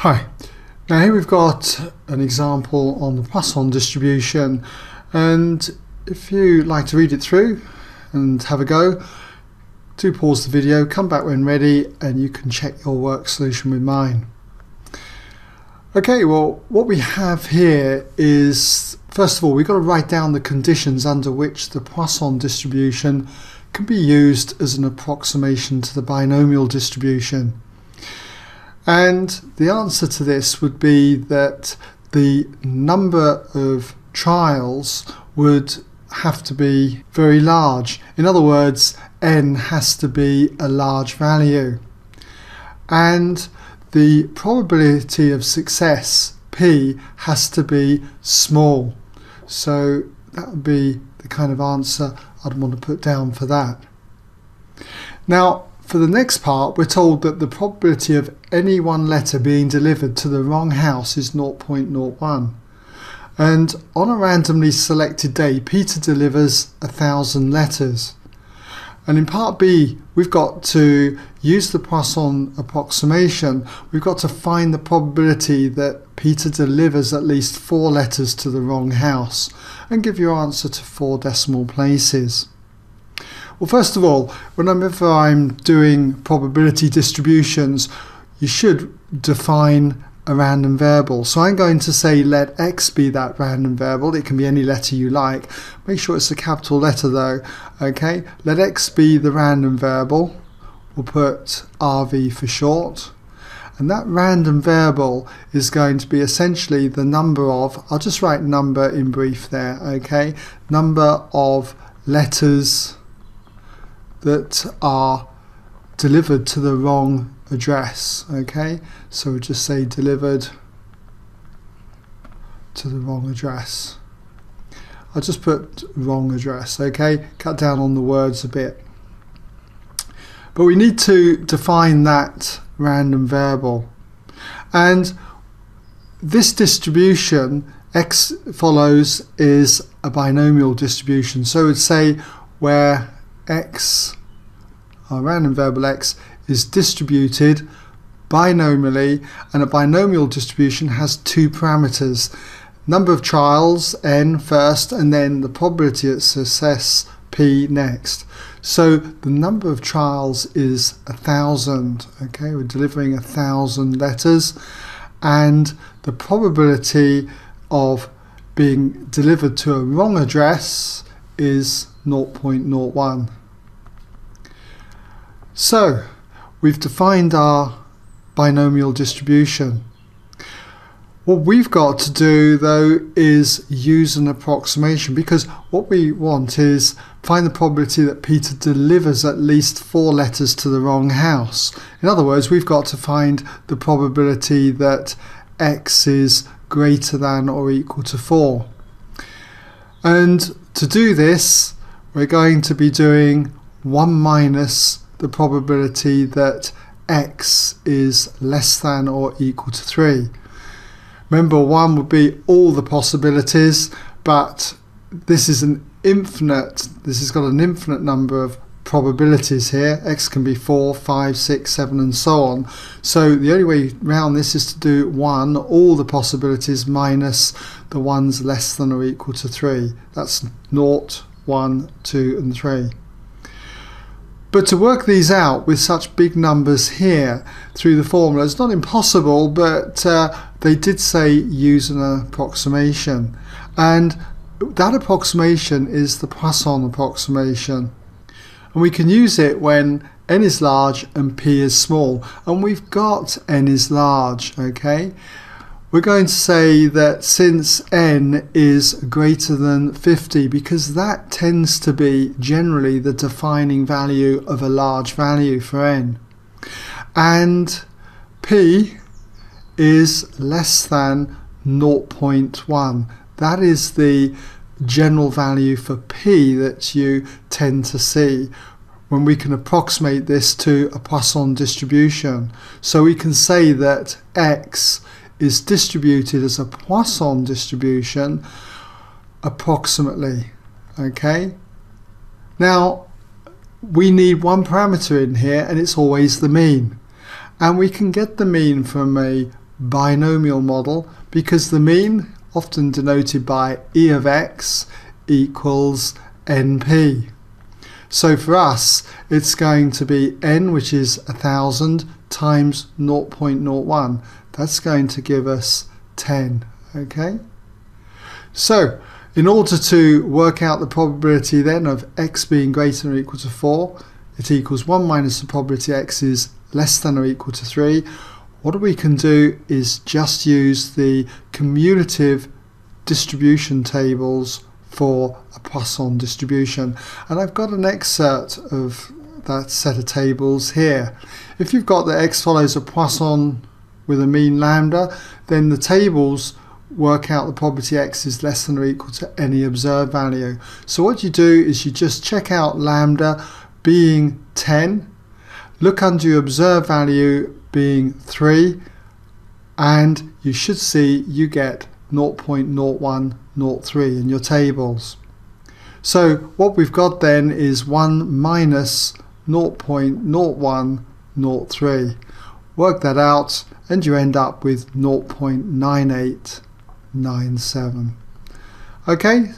Hi, now here we've got an example on the Poisson distribution and if you like to read it through and have a go, do pause the video, come back when ready and you can check your work solution with mine. Okay, well what we have here is first of all we've got to write down the conditions under which the Poisson distribution can be used as an approximation to the binomial distribution. And the answer to this would be that the number of trials would have to be very large. In other words, n has to be a large value. And the probability of success, p, has to be small. So that would be the kind of answer I'd want to put down for that. Now, for the next part, we're told that the probability of any one letter being delivered to the wrong house is 0.01. And on a randomly selected day, Peter delivers a thousand letters. And in part B, we've got to use the Poisson approximation. We've got to find the probability that Peter delivers at least four letters to the wrong house and give your answer to four decimal places. Well, first of all, whenever I'm doing probability distributions, you should define a random variable. So I'm going to say let x be that random variable. It can be any letter you like. Make sure it's a capital letter though. Okay, let x be the random variable. We'll put rv for short. And that random variable is going to be essentially the number of, I'll just write number in brief there, okay, number of letters that are delivered to the wrong address okay? So we'll just say delivered to the wrong address. I'll just put wrong address okay? Cut down on the words a bit. But we need to define that random variable. And this distribution x follows is a binomial distribution. So we'd say where x, our random variable x, is distributed binomially and a binomial distribution has two parameters. Number of trials n first and then the probability of success p next. So the number of trials is a thousand okay? We're delivering a thousand letters and the probability of being delivered to a wrong address is 0.01 so we've defined our binomial distribution. What we've got to do though is use an approximation because what we want is find the probability that Peter delivers at least four letters to the wrong house. In other words, we've got to find the probability that x is greater than or equal to 4. And to do this, we're going to be doing 1 minus the probability that x is less than or equal to 3. Remember 1 would be all the possibilities but this is an infinite, this has got an infinite number of probabilities here. X can be 4, 5, 6, 7 and so on. So the only way around this is to do 1, all the possibilities minus the ones less than or equal to 3. That's 0, 1, 2 and 3. But to work these out with such big numbers here through the formula is not impossible, but uh, they did say use an approximation. And that approximation is the Poisson approximation. And we can use it when n is large and p is small. And we've got n is large, okay? We're going to say that since n is greater than 50 because that tends to be generally the defining value of a large value for n. And p is less than 0.1 that is the general value for p that you tend to see when we can approximate this to a Poisson distribution. So we can say that x is distributed as a Poisson distribution approximately. Okay. Now we need one parameter in here and it's always the mean. And we can get the mean from a binomial model because the mean, often denoted by e of x, equals np. So for us, it's going to be n, which is 1000, times 0.01. That's going to give us 10, okay? So, in order to work out the probability then of x being greater than or equal to 4, it equals 1 minus the probability x is less than or equal to 3. What we can do is just use the cumulative distribution tables for a Poisson distribution. And I've got an excerpt of that set of tables here. If you've got the x follows a Poisson with a mean lambda, then the tables work out the probability x is less than or equal to any observed value. So what you do is you just check out lambda being 10, look under your observed value being 3, and you should see you get 0.0103 in your tables. So what we've got then is 1 minus 0.0103. Work that out and you end up with 0.9897. Okay,